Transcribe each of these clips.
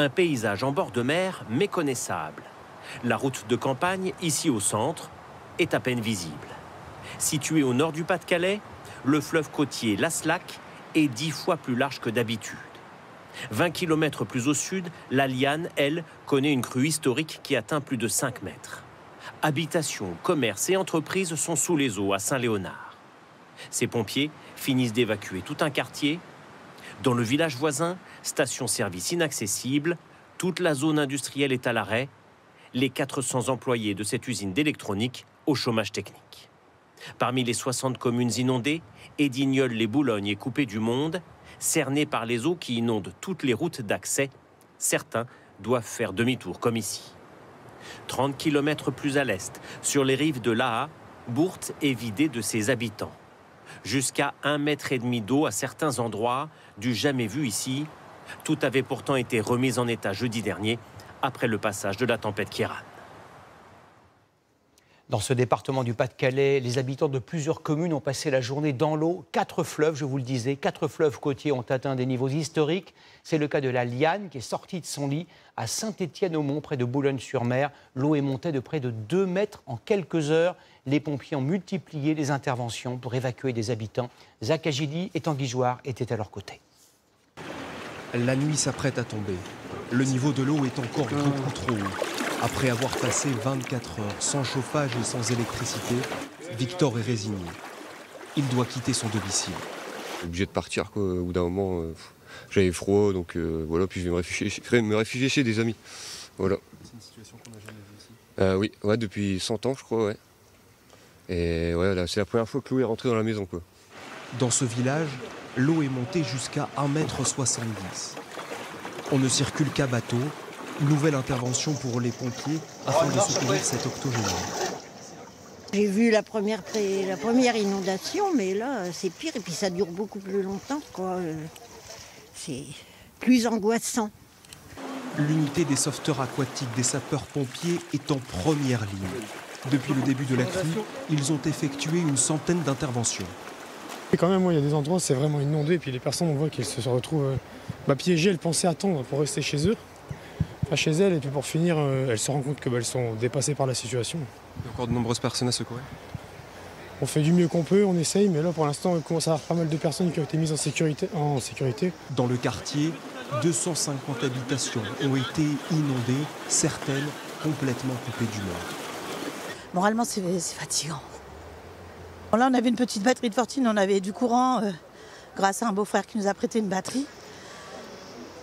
Un paysage en bord de mer méconnaissable. La route de campagne, ici au centre, est à peine visible. Situé au nord du Pas-de-Calais, le fleuve côtier l'Aslac est dix fois plus large que d'habitude. 20 km plus au sud, la Liane, elle, connaît une crue historique qui atteint plus de 5 mètres. Habitations, commerces et entreprises sont sous les eaux à Saint-Léonard. Ces pompiers finissent d'évacuer tout un quartier. Dans le village voisin, station-service inaccessible, toute la zone industrielle est à l'arrêt, les 400 employés de cette usine d'électronique au chômage technique. Parmi les 60 communes inondées, Edignolles-les-Boulognes est coupé du monde, cerné par les eaux qui inondent toutes les routes d'accès. Certains doivent faire demi-tour comme ici. 30 km plus à l'est, sur les rives de l'Aa, Bourte est vidée de ses habitants. Jusqu'à un mètre et demi d'eau à certains endroits, du jamais vu ici. Tout avait pourtant été remis en état jeudi dernier, après le passage de la tempête Kieran. Dans ce département du Pas-de-Calais, les habitants de plusieurs communes ont passé la journée dans l'eau. Quatre fleuves, je vous le disais, quatre fleuves côtiers ont atteint des niveaux historiques. C'est le cas de la Liane qui est sortie de son lit à Saint-Étienne-au-Mont, près de Boulogne-sur-Mer. L'eau est montée de près de 2 mètres en quelques heures. Les pompiers ont multiplié les interventions pour évacuer des habitants. Zach Agili et Tanguy étaient à leur côté. La nuit s'apprête à tomber. Le niveau de l'eau est encore beaucoup trop haut. Après avoir passé 24 heures sans chauffage et sans électricité, Victor est résigné. Il doit quitter son domicile. Obligé de partir quoi. au bout d'un moment. euh, J'avais froid, donc euh, voilà, puis je vais me réfugier, chez- me réfugier chez des amis. Voilà. C'est une situation qu'on n'a jamais vue ici. Euh, oui, ouais, depuis 100 ans, je crois, ouais. Et ouais, là, c'est la première fois que l'eau est rentrée dans la maison, quoi. Dans ce village, l'eau est montée jusqu'à 1,70 m. On ne circule qu'à bateau. Nouvelle intervention pour les pompiers afin de secourir cet octogénaire. J'ai vu la première, la première inondation, mais là, c'est pire. Et puis ça dure beaucoup plus longtemps. C'est plus angoissant. L'unité des sauveteurs aquatiques des sapeurs-pompiers est en première ligne. Depuis le début de la crue, ils ont effectué une centaine d'interventions. Et quand même, moi, il y a des endroits où c'est vraiment inondé, puis les personnes, on voit qu'elles se retrouvent euh, bah, piégées, elles pensaient attendre pour rester chez eux, enfin, chez elles, et puis pour finir, euh, elles se rendent compte qu'elles sont dépassées par la situation. Il y a encore de nombreuses personnes à secourir. On fait du mieux qu'on peut, on essaye, mais là, pour l'instant, il commence à y avoir pas mal de personnes qui ont été mises en sécurité. En sécurité. Dans le quartier, 250 habitations ont été inondées, certaines complètement coupées du monde. Moralement, c'est fatigant. Là, on avait une petite batterie de fortune, on avait du courant euh, grâce à un beau-frère qui nous a prêté une batterie.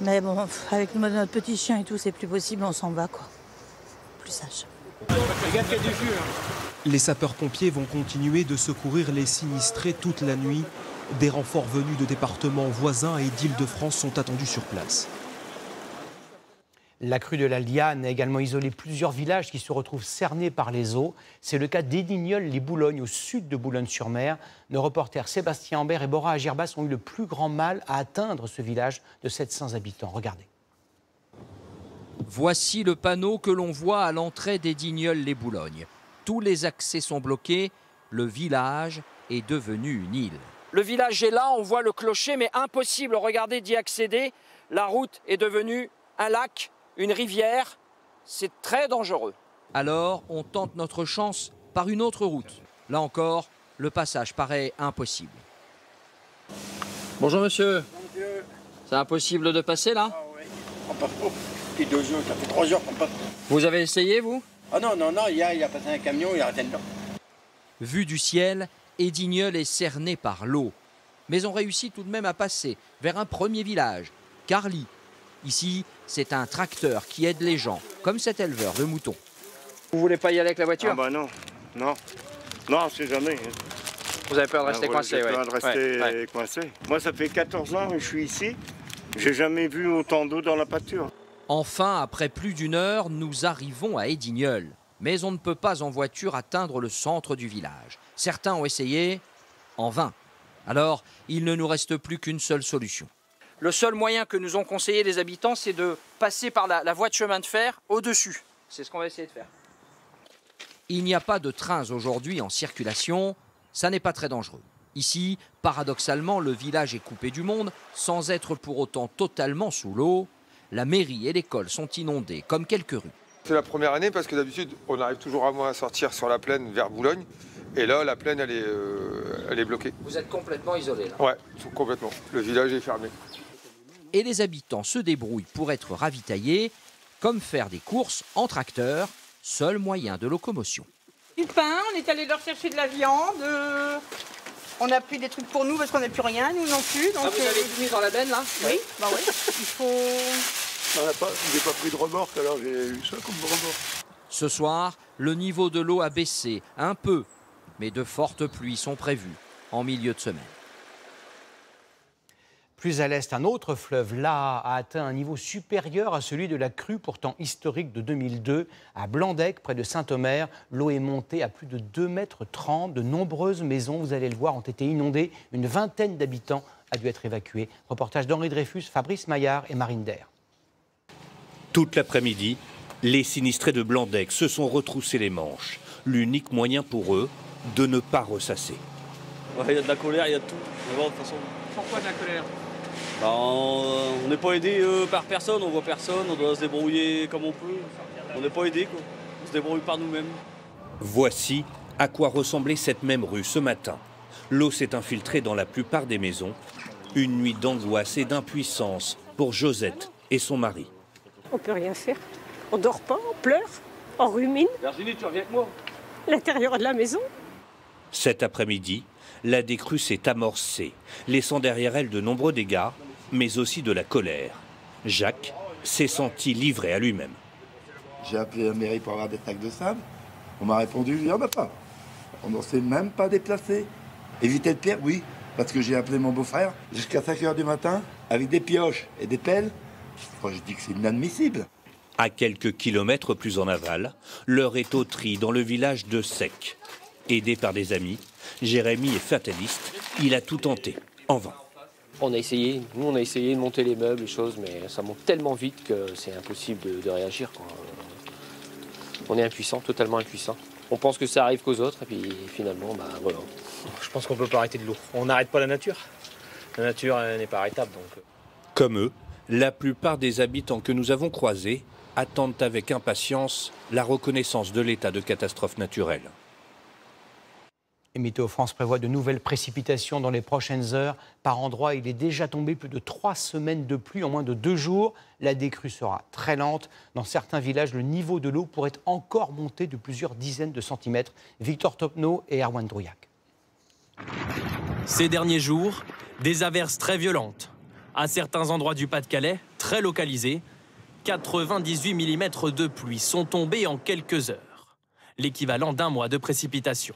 Mais bon, avec notre petit chien et tout, c'est plus possible, on s'en va, quoi. Plus sage. Les sapeurs-pompiers vont continuer de secourir les sinistrés toute la nuit. Des renforts venus de départements voisins et d'Île-de-France sont attendus sur place. La crue de la Liane a également isolé plusieurs villages qui se retrouvent cernés par les eaux. C'est le cas d'Édignoles-les-Boulognes, au sud de Boulogne-sur-Mer. Nos reporters Sébastien Ambert et Bora Agirbas ont eu le plus grand mal à atteindre ce village de 700 habitants. Regardez. Voici le panneau que l'on voit à l'entrée des Dignoles-les-Boulognes. Tous les accès sont bloqués, le village est devenu une île. Le village est là, on voit le clocher, mais impossible, regardez, d'y accéder. La route est devenue un lac, une rivière. C'est très dangereux. Alors, on tente notre chance par une autre route. Là encore, le passage paraît impossible. Bonjour monsieur. C'est impossible de passer là? On passe pas. Depuis deux jours, ça fait trois jours qu'on passe. Vous avez essayé vous? Ah non, non, non, il a passé un camion, il a arrêté dedans. Vu du ciel, Edignol est cerné par l'eau. Mais on réussit tout de même à passer vers un premier village, Carly. Ici, c'est un tracteur qui aide les gens, comme cet éleveur de moutons. Vous voulez pas y aller avec la voiture Ah bah non, non. Non, on sait jamais. Vous avez peur de Ah, rester coincé, j'ai ouais. peur de rester Ouais, ouais. coincé. Moi, ça fait 14 ans que je suis ici. J'ai jamais vu autant d'eau dans la pâture. Enfin, après plus d'une heure, nous arrivons à Edignol. Mais on ne peut pas en voiture atteindre le centre du village. Certains ont essayé, en vain. Alors, il ne nous reste plus qu'une seule solution. Le seul moyen que nous ont conseillé les habitants, c'est de passer par la, la voie de chemin de fer au-dessus. C'est ce qu'on va essayer de faire. Il n'y a pas de trains aujourd'hui en circulation, ça n'est pas très dangereux. Ici, paradoxalement, le village est coupé du monde, sans être pour autant totalement sous l'eau. La mairie et l'école sont inondées, comme quelques rues. C'est la première année parce que d'habitude, on arrive toujours à moins à sortir sur la plaine vers Boulogne. Et là, la plaine, elle est, euh, elle est bloquée. Vous êtes complètement isolé là Ouais, complètement. Le village est fermé. Et les habitants se débrouillent pour être ravitaillés, comme faire des courses en tracteur, seul moyen de locomotion. Du pain, on est allé leur chercher de la viande. euh, on a pris des trucs pour nous parce qu'on n'a plus rien, nous non plus. Donc, Ah, vous euh, avez tout mis dans la benne là Oui, bah oui. Il faut. N'a pas, j'ai pas pris de remorque, alors j'ai eu ça comme remorque. Ce soir, le niveau de l'eau a baissé un peu, mais de fortes pluies sont prévues en milieu de semaine. Plus à l'est, un autre fleuve, l'Aa, a atteint un niveau supérieur à celui de la crue pourtant historique de 2002. À Blandec, près de Saint-Omer, l'eau est montée à plus de 2,30 mètres. De nombreuses maisons, vous allez le voir, ont été inondées. Une vingtaine d'habitants a dû être évacués. Reportage d'Henri Dreyfus, Fabrice Maillard et Marine Der. Toute l'après-midi, les sinistrés de Blandec se sont retroussés les manches. L'unique moyen pour eux de ne pas ressasser. Il y a de la colère, il y a de tout. Mais bon, de toute façon, Pourquoi de la colère? Bah, on n'est pas aidé euh, par personne, on voit personne, on doit se débrouiller comme on peut. On n'est pas aidé, quoi. On se débrouille par nous-mêmes. Voici à quoi ressemblait cette même rue ce matin. L'eau s'est infiltrée dans la plupart des maisons. Une nuit d'angoisse et d'impuissance pour Josette et son mari. On peut rien faire. On dort pas, on pleure, on rumine Virginie, tu reviens avec moi l'intérieur de la maison. Cet après-midi, la décrue s'est amorcée, laissant derrière elle de nombreux dégâts, mais aussi de la colère. Jacques s'est senti livré à lui-même. J'ai appelé la mairie pour avoir des sacs de sable. On m'a répondu, il n'y en a pas. On ne s'est même pas déplacé. Éviter le pire, oui, parce que j'ai appelé mon beau-frère jusqu'à 5 h du matin avec des pioches et des pelles. Moi, je dis que c'est inadmissible. À quelques kilomètres plus en aval, l'heure est au tri dans le village de Sec. Aidé par des amis, Jérémy est fataliste. Il a tout tenté, en vain. On a essayé, nous on a essayé de monter les meubles, les choses, mais ça monte tellement vite que c'est impossible de, de réagir. quoi. On est impuissant, totalement impuissant. On pense que ça arrive qu'aux autres, et puis finalement, bah voilà. Je pense qu'on peut pas arrêter de l'eau. On n'arrête pas la nature. La nature n'est pas arrêtable. Donc... Comme eux, la plupart des habitants que nous avons croisés attendent avec impatience la reconnaissance de l'état de catastrophe naturelle. Météo France prévoit de nouvelles précipitations dans les prochaines heures. Par endroits, il est déjà tombé plus de trois semaines de pluie en moins de deux jours. La décrue sera très lente. Dans certains villages, le niveau de l'eau pourrait encore monter de plusieurs dizaines de centimètres. Victor Topno et Erwan Drouillac. Ces derniers jours, des averses très violentes. À certains endroits du Pas-de-Calais, très localisés, 98 mm de pluie sont tombés en quelques heures, l'équivalent d'un mois de précipitation.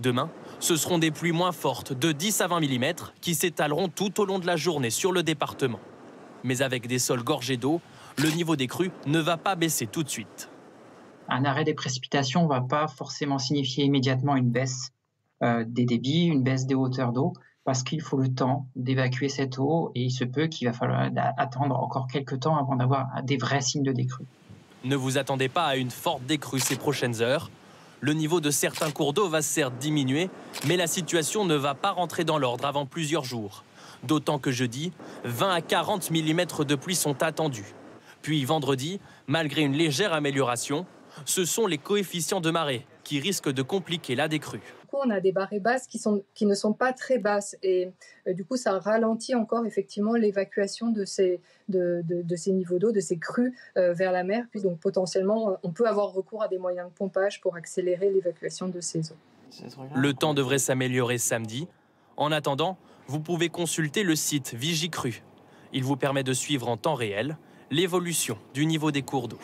Demain, ce seront des pluies moins fortes de 10 à 20 mm qui s'étaleront tout au long de la journée sur le département. Mais avec des sols gorgés d'eau, le niveau des crues ne va pas baisser tout de suite. Un arrêt des précipitations ne va pas forcément signifier immédiatement une baisse euh, des débits, une baisse des hauteurs d'eau, parce qu'il faut le temps d'évacuer cette eau et il se peut qu'il va falloir attendre encore quelques temps avant d'avoir des vrais signes de décrue. Ne vous attendez pas à une forte décrue ces prochaines heures. Le niveau de certains cours d'eau va certes diminuer, mais la situation ne va pas rentrer dans l'ordre avant plusieurs jours. D'autant que jeudi, 20 à 40 mm de pluie sont attendus. Puis vendredi, malgré une légère amélioration, ce sont les coefficients de marée qui risquent de compliquer la décrue. on a des marées basses qui, sont, qui ne sont pas très basses et euh, du coup ça ralentit encore effectivement l'évacuation de ces, de, de, de ces niveaux d'eau, de ces crues euh, vers la mer. Puis donc potentiellement on peut avoir recours à des moyens de pompage pour accélérer l'évacuation de ces eaux. Le temps devrait s'améliorer samedi. En attendant, vous pouvez consulter le site Vigicru. Il vous permet de suivre en temps réel l'évolution du niveau des cours d'eau.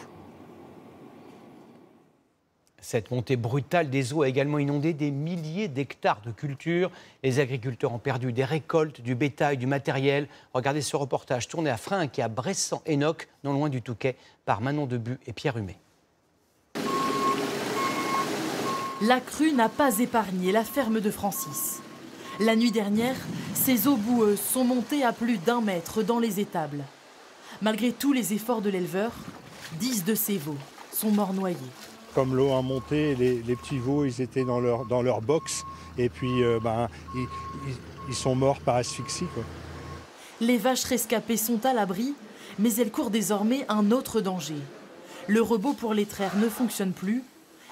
Cette montée brutale des eaux a également inondé des milliers d'hectares de cultures. Les agriculteurs ont perdu des récoltes, du bétail, du matériel. Regardez ce reportage tourné à Frinck et à Bressan-Enoch, non loin du Touquet, par Manon Debu et Pierre Humet. La crue n'a pas épargné la ferme de Francis. La nuit dernière, ces eaux boueuses sont montées à plus d'un mètre dans les étables. Malgré tous les efforts de l'éleveur, 10 de ces veaux sont morts noyés. Comme l'eau a monté, les, les, petits veaux, ils étaient dans leur, dans leur box et puis euh, ben, ils, ils, ils, sont morts par asphyxie. Quoi. Les vaches rescapées sont à l'abri, Mais elle court désormais un autre danger. Le robot pour les traire ne fonctionne plus.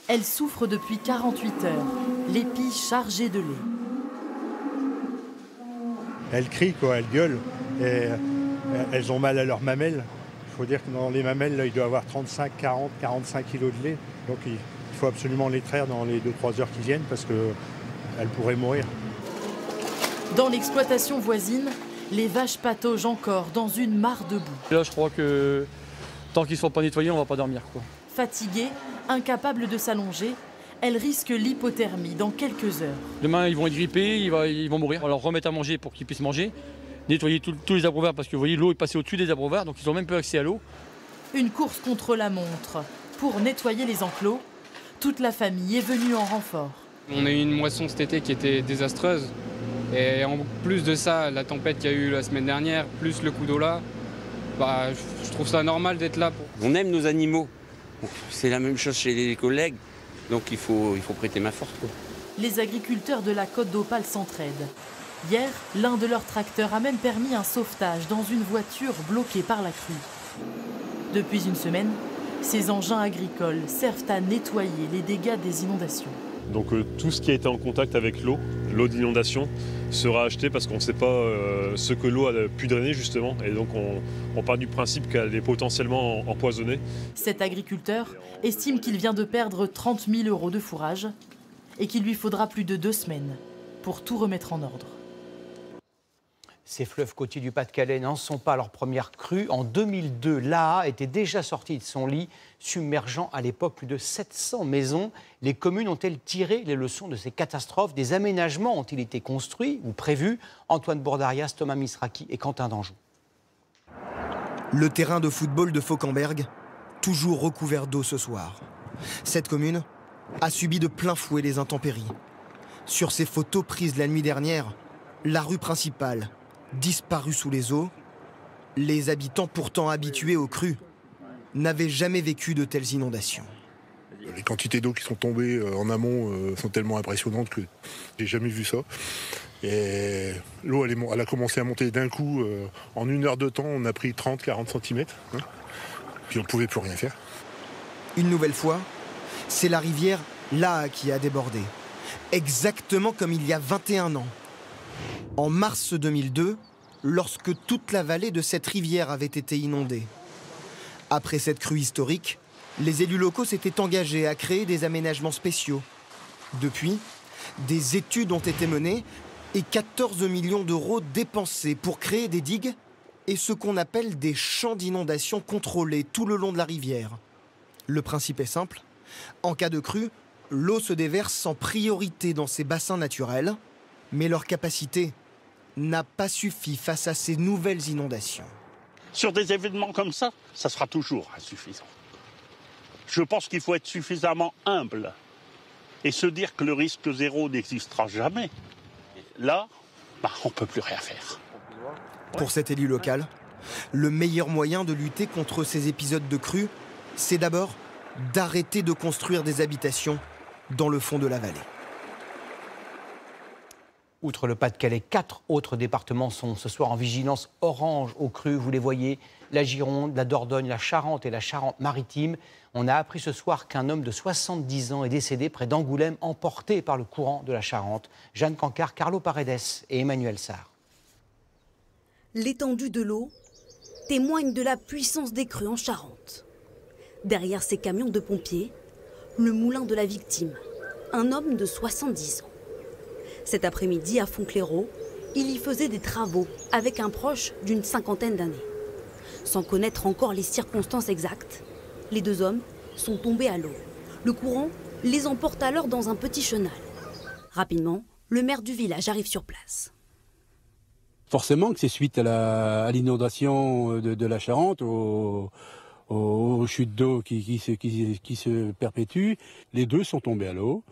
Elle souffre depuis 48 heures, l'épi chargé de lait. Elles crient, quoi, elles gueulent. Et euh, elles ont mal à leurs mamelles. Il faut dire que dans les mamelles, là, il doit y avoir 35, 40, 45 kilos de lait. Donc il faut absolument les traire dans les 2-3 heures qui viennent parce qu'elles pourraient mourir. Dans l'exploitation voisine, les vaches pataugent encore dans une mare de boue. Là, je crois que tant qu'ils ne sont pas nettoyés, on ne va pas dormir. Quoi. Fatiguées, incapables de s'allonger, elles risquent l'hypothermie dans quelques heures. Demain, ils vont être grippés, ils, vont mourir. On leur remettre à manger pour qu'ils puissent manger. Nettoyer tous les abreuvoirs parce que vous voyez, l'eau est passée au-dessus des abreuvoirs, donc ils n'ont même pas accès à l'eau. Une course contre la montre. Pour nettoyer les enclos, toute la famille est venue en renfort. On a eu une moisson cet été qui était désastreuse. Et en plus de ça, la tempête qu'il y a eu la semaine dernière, plus le coup d'eau là, bah, je trouve ça normal d'être là. Pour... On aime nos animaux. C'est la même chose chez les collègues. Donc il faut, il faut prêter main forte. quoi. Les agriculteurs de la côte d'Opale s'entraident. Hier, l'un de leurs tracteurs a même permis un sauvetage dans une voiture bloquée par la crue. Depuis une semaine, ces engins agricoles servent à nettoyer les dégâts des inondations. Donc euh, tout ce qui a été en contact avec l'eau, l'eau d'inondation, sera acheté parce qu'on ne sait pas euh, ce que l'eau a pu drainer justement. Et donc on, on part du principe qu'elle est potentiellement en- empoisonnée. Cet agriculteur estime qu'il vient de perdre 30 000 euros de fourrage et qu'il lui faudra plus de deux semaines pour tout remettre en ordre. Ces fleuves côtiers du Pas-de-Calais n'en sont pas à leur première crue. En 2002, l'AA était déjà sortie de son lit, submergeant à l'époque plus de 700 maisons. Les communes ont-elles tiré les leçons de ces catastrophes? Des aménagements ont-ils été construits ou prévus? Antoine Bordarias, Thomas Misraki et Quentin Danjou. Le terrain de football de Fauquemberg, toujours recouvert d'eau ce soir. Cette commune a subi de plein fouet les intempéries. Sur ces photos prises la nuit dernière, la rue principale, disparue sous les eaux, les habitants pourtant habitués aux crues n'avaient jamais vécu de telles inondations. Les quantités d'eau qui sont tombées euh, en amont euh, sont tellement impressionnantes que j'ai jamais vu ça. Et l'eau, elle, elle a commencé à monter d'un coup. euh, en une heure de temps, on a pris 30-40 cm. Puis on ne pouvait plus rien faire. Une nouvelle fois, c'est la rivière Laa qui a débordé. Exactement comme il y a 21 ans. En mars 2002, lorsque toute la vallée de cette rivière avait été inondée. Après cette crue historique, les élus locaux s'étaient engagés à créer des aménagements spéciaux. Depuis, des études ont été menées et 14 millions d'euros dépensés pour créer des digues et ce qu'on appelle des champs d'inondation contrôlés tout le long de la rivière. Le principe est simple. En cas de crue, l'eau se déverse en priorité dans ces bassins naturels, mais leur capacité n'a pas suffi face à ces nouvelles inondations. Sur des événements comme ça, ça sera toujours insuffisant. Je pense qu'il faut être suffisamment humble et se dire que le risque zéro n'existera jamais. Là, bah, on ne peut plus rien faire. Pour cet élu local, le meilleur moyen de lutter contre ces épisodes de crue, c'est d'abord d'arrêter de construire des habitations dans le fond de la vallée. Outre le Pas-de-Calais, quatre autres départements sont ce soir en vigilance orange aux crues. Vous les voyez, la Gironde, la Dordogne, la Charente et la Charente-Maritime. On a appris ce soir qu'un homme de 70 ans est décédé près d'Angoulême, emporté par le courant de la Charente. Jeanne Cancard, Carlo Paredes et Emmanuel Sarr. L'étendue de l'eau témoigne de la puissance des crues en Charente. Derrière ces camions de pompiers, le moulin de la victime, un homme de 70 ans. Cet après-midi, à Fontclérault, il y faisait des travaux avec un proche d'une cinquantaine d'années. Sans connaître encore les circonstances exactes, les deux hommes sont tombés à l'eau. Le courant les emporte alors dans un petit chenal. Rapidement, le maire du village arrive sur place. Forcément que c'est suite à l'inondation de, de la Charente, aux, chutes d'eau qui, qui se, qui- qui se perpétuent. Les deux sont tombés à l'eau.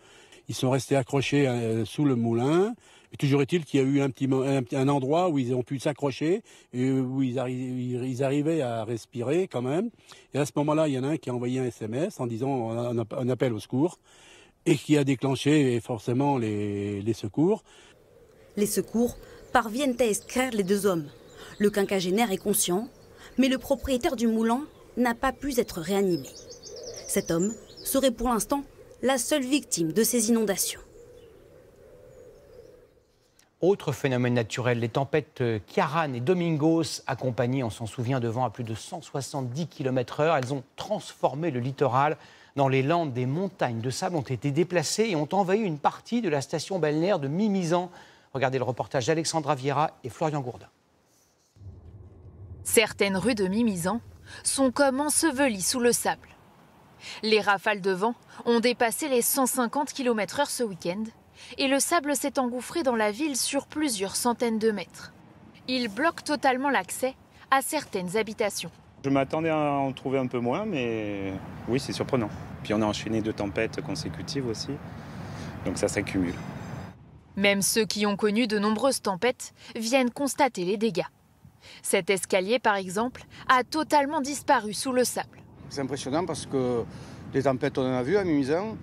Ils sont restés accrochés euh, sous le moulin. Toujours est-il qu'il y a eu un petit un, endroit où ils ont pu s'accrocher et où ils, arri- ils arrivaient à respirer quand même. Et à ce moment-là, il y en a un qui a envoyé un SMS en disant un, app- un appel au secours et qui a déclenché forcément les, les secours. Les secours parviennent à extraire les deux hommes. Le quinquagénaire est conscient, Mais le propriétaire du moulin n'a pas pu être réanimé. Cet homme serait pour l'instant la seule victime de ces inondations. Autre phénomène naturel, les tempêtes Kiaran et Domingos, accompagnées, on s'en souvient, de vent à plus de 170 km/h. Elles ont transformé le littoral. Dans les landes, des montagnes de sable ont été déplacées et ont envahi une partie de la station balnéaire de Mimizan. Regardez le reportage d'Alexandra Vieira et Florian Gourdin. Certaines rues de Mimizan sont comme ensevelies sous le sable. Les rafales de vent ont dépassé les 150 km/h ce week-end et le sable s'est engouffré dans la ville sur plusieurs centaines de mètres. Il bloque totalement l'accès à certaines habitations. Je m'attendais à en trouver un peu moins, mais oui, c'est surprenant. Puis on a enchaîné deux tempêtes consécutives aussi, donc ça s'accumule. Même ceux qui ont connu de nombreuses tempêtes viennent constater les dégâts. Cet escalier, par exemple, a totalement disparu sous le sable. C'est impressionnant parce que les tempêtes, on en a vu à Mimizan,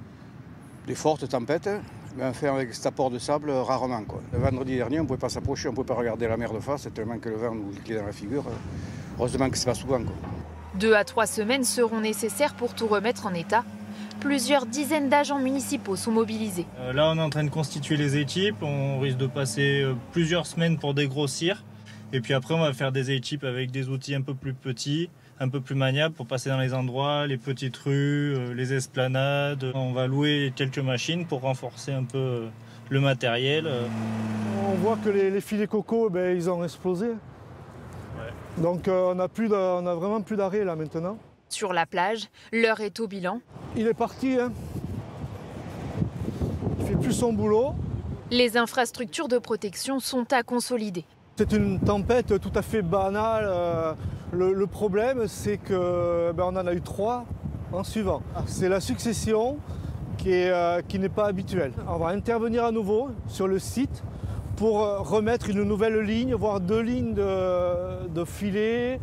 des fortes tempêtes, mais enfin avec cet apport de sable, rarement. Quoi. Le vendredi dernier, on ne pouvait pas s'approcher, on ne pouvait pas regarder la mer de face, tellement que le vent nous liquide dans la figure. Heureusement que ce n'est pas souvent. Quoi. Deux à trois semaines seront nécessaires pour tout remettre en état. Plusieurs dizaines d'agents municipaux sont mobilisés. Euh, là, on est en train de constituer les équipes. On risque de passer euh, plusieurs semaines pour dégrossir. Et puis après, on va faire des équipes avec des outils un peu plus petits, un peu plus maniables pour passer dans les endroits, les petites rues, euh, les esplanades. On va louer quelques machines pour renforcer un peu le matériel. On voit que les, les filets coco, ben, ils ont explosé. Donc on a, plus on a vraiment plus d'arrêt là maintenant. Sur la plage, l'heure est au bilan. Il est parti. Hein. Il fait plus son boulot. Les infrastructures de protection sont à consolider. C'est une tempête tout à fait banale. Euh, Le, problème, c'est que ben, on en a eu trois en suivant. C'est la succession qui euh, n'est pas habituelle. On va intervenir à nouveau sur le site pour euh, remettre une nouvelle ligne, voire deux lignes de, de filets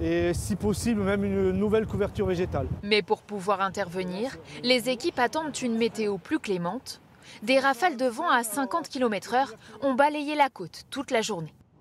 et si possible même une nouvelle couverture végétale. Mais pour pouvoir intervenir, les équipes attendent une météo plus clémente. Des rafales de vent à 50 km/h ont balayé la côte toute la journée.